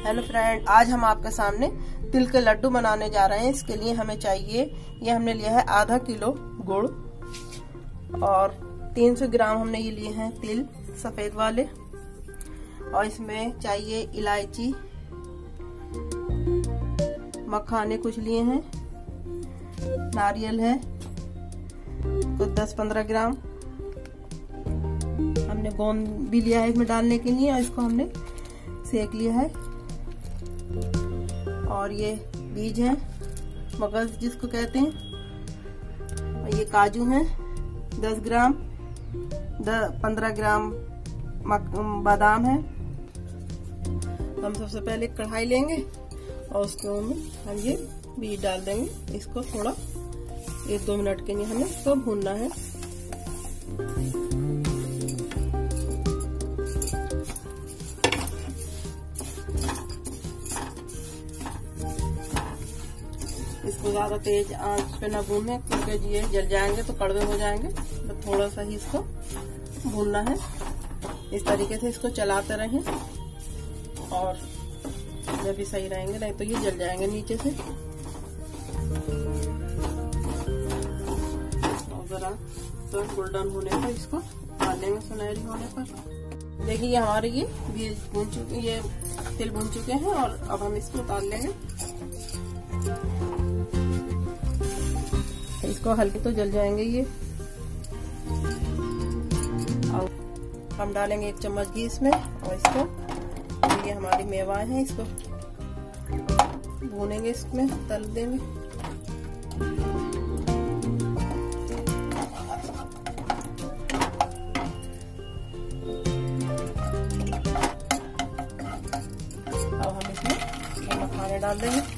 Hello friend, आज हम आपके सामने तिल के लड्डू बनाने जा रहे हैं। इसके लिए हमें चाहिए, ये हमने लिया है आधा किलो गुड़ और 300 ग्राम हमने ये लिए हैं तिल, सफ़ेद वाले। और इसमें चाहिए इलायची, मखाने कुछ लिए हैं, नारियल है, कुछ 10-15 ग्राम। हमने गोंद भी लिया है इसमें डालने के लिए और इसको हमने सेक लिया है। और ये बीज है, मगज जिसको कहते हैं। और ये काजू है 10 ग्राम 15 ग्राम बादाम है। तो हम सबसे पहले कढ़ाई लेंगे और उसके में हम ये बीज डाल देंगे। इसको थोड़ा, एक दो मिनट के लिए हमें इसको भूनना है। ज़्यादा तेज आँच पे ना भूने क्योंकि ये जल जाएँगे तो कड़वे हो जाएँगे। तो थोड़ा सा ही इसको भूनना है। इस तरीके से इसको चलाते रहें और जब भी सही रहेंगे, नहीं तो ये जल जाएँगे नीचे से। तो गोल्डन होने पर इसको डालेंगे सुनहरी होने पर। देखिए हमारे ये बीज भून चुके, ये तिल भून चुके हैं और अब हम इसको उतार लेंगे। इसको हल्के तो जल जाएँगे ये। और हम डालेंगे एक चम्मच घी इसमें, और इसको ये हमारी मेवाएँ हैं, इसको भूनेंगे इसमें, तल देंगे। अब हम इसमें मखाने डाल देंगे।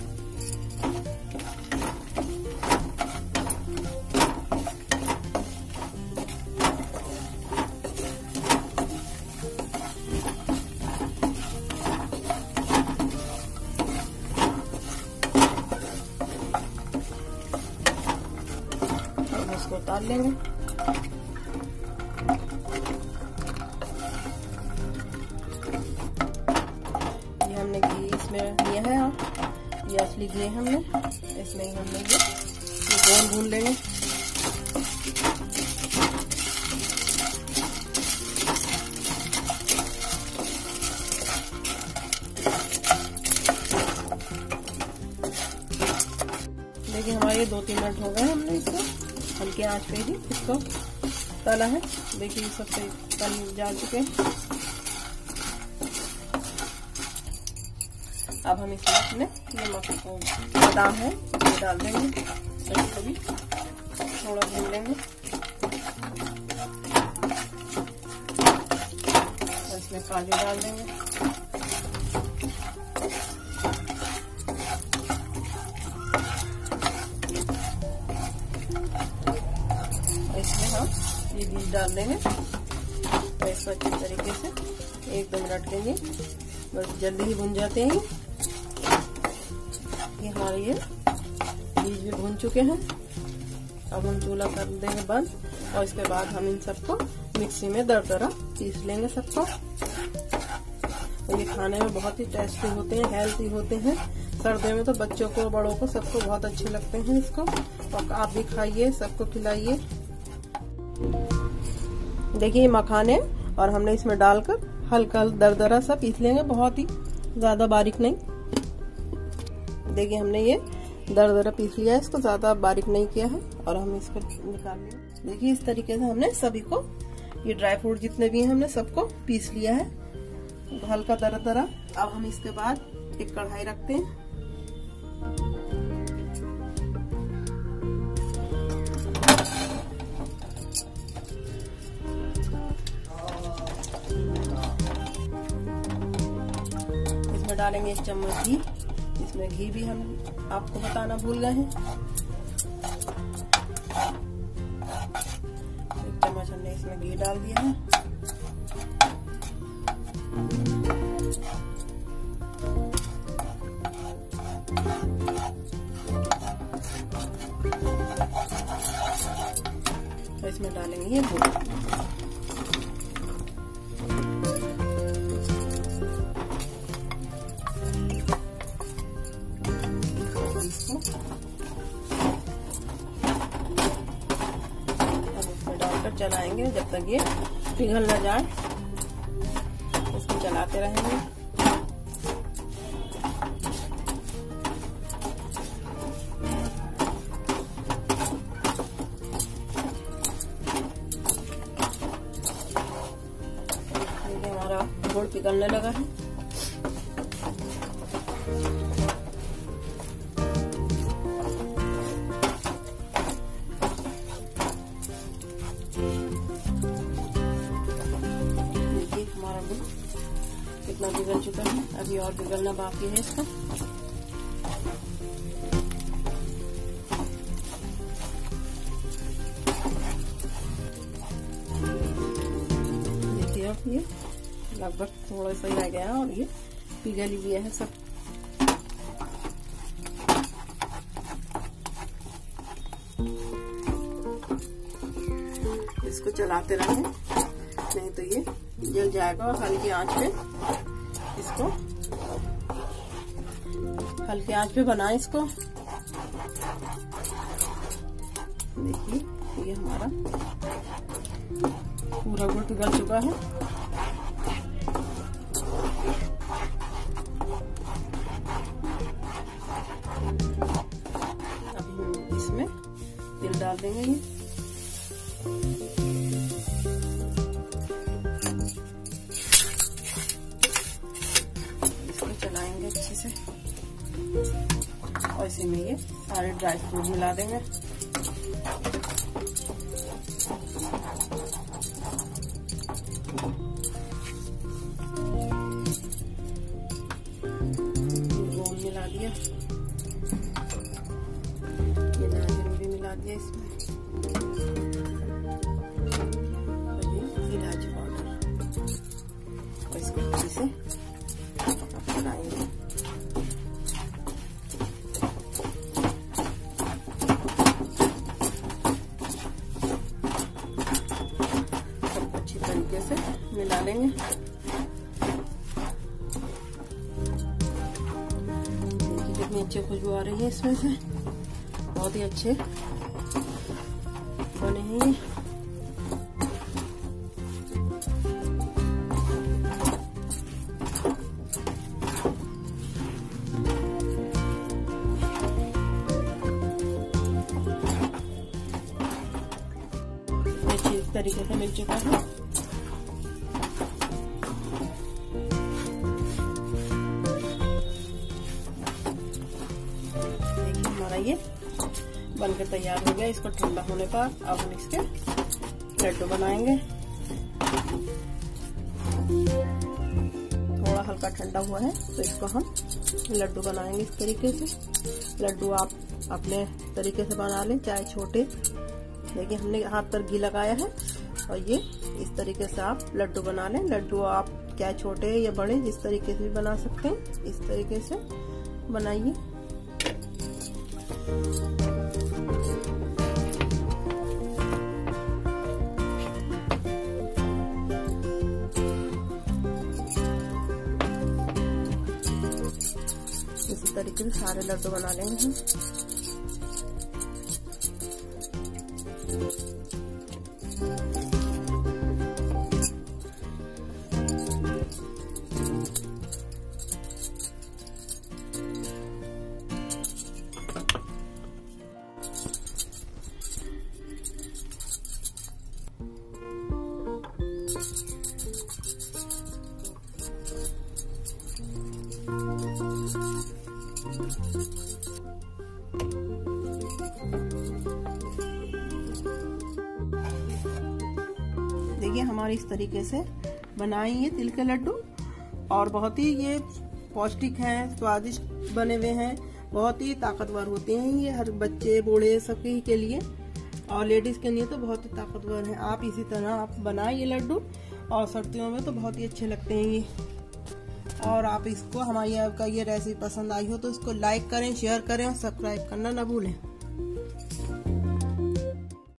लेंगे ये हमने घी इसमें लिया है हाँ ये असली घी हमने। इसमें ही हमने ये गोल भून लेंगे। देखिए हमारे दो तीन मिनट हो गए हमने इसको। हल्के आँच पे ही इसको तला है। देखिए सबसे तल जा चुके अब हम इसमें अपने ये बादाम है, ये डाल देंगे। इसको भी थोड़ा भून लेंगे। और इसमें काजू डाल देंगे। ये बीज डाल देंगे। और इसको अच्छी तरीके से? एक दो मिनट के बस जल्दी ही भुन जाते हैं। ये हमारे ये बीज भी भुन चुके हैं। अब हम चूल्हा कर देंगे बंद। और इसके बाद हम इन सबको मिक्सी में दर दरा पीस लेंगे सबको। तो ये खाने में बहुत ही टेस्टी होते हैं हेल्थी होते हैं। सर्दियों में तो बच्चों को, बड़ों को सबको बहुत अच्छे लगते हैं इसको। और आप भी खाइए, सबको खिलाइए। देखिए मखाने और हमने इसमें डालकर हल्का दरदरा सा पीस लेंगे, बहुत ही ज़्यादा बारीक नहीं। देखिए हमने ये दरदरा पीस लिया है, इसको ज़्यादा बारीक नहीं किया है और हम इसको निकाल लिया देखिए इस तरीके से हमने सभी को, ये ड्राई फ्रूट जितने भी हैं, हमने सबको पीस लिया है। हल्का दरा दरा अब हम इसके बाद एक कढ़ाई रखते हैं। डालेंगे एक चम्मच घी। इसमें घी भी हम आपको बताना भूल गए हैं। एक चम्मच हमने इसमें घी डाल दिया है। तो इसमें डालेंगे गुड़। चलाएँगे जब तक ये पिघल ना जाए। इसको चलाते रहेंगे। हमारा गुड़ पिघलने लगा है। बिगड़ चुका है। अभी और बिगड़ना बाकी है इसका। देखिए अब ये लगभग थोड़ा सा ही रह गया और ये पिघल गया है सब। इसको चलाते रहें, नहीं तो ये जल जाएगा और हल्की आँच पे। इसको। हल्की आँच पे बनाए इसको। देखिए, ये हमारा पूरा गुड़ पिघल चुका है। अभी हम इसमें तिल डाल देंगे ये। और इसी में ये सारे ड्राई फ्रूट मिला देंगे। मिला दिया ये नारियल भी मिला दिया इसमें। तरीके से मिला लेंगे। देखिए कितनी अच्छी खुशबू आ रही है इसमें से। बहुत ही अच्छे बने हैं तरीके से मिल चुका है। हमारा ये बनकर तैयार हो गया। इसको ठंडा होने पर अब हम इसके लड्डू बनाएँगे। थोड़ा हल्का ठंडा हुआ है तो इसको हम लड्डू बनाएँगे इस तरीके से। लड्डू आप अपने तरीके से बना लें, चाहे छोटे। देखिए, हमने हाथ पर घी लगाया है, और ये इस तरीके से आप लड्डू बना लें। लड्डू आप क्या छोटे या बड़े, जिस तरीके से भी बना सकते हैं, इस तरीके से बनाइए। इसी तरीके से सारे लड्डू बना लेंगे देखिए, हमारे इस तरीके से बनाए ये तिल के लड्डू और बहुत ही ये पौष्टिक हैं, स्वादिष्ट बने हुए हैं, बहुत ही ताकतवर होते हैं ये हर बच्चे, बूढ़े सभी के लिए और लेडीज़ के लिए तो बहुत ही ताकतवर हैं। आप इसी तरह आप बनाए ये लड्डू और सर्दियों में तो बहुत ही अच्छे लगते हैं ये। और आप इसको हमारी आपका ये रेसिपी पसंद आई हो तो इसको लाइक करें शेयर करें और सब्सक्राइब करना ना भूलें।